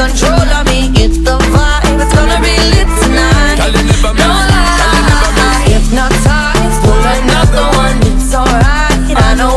controller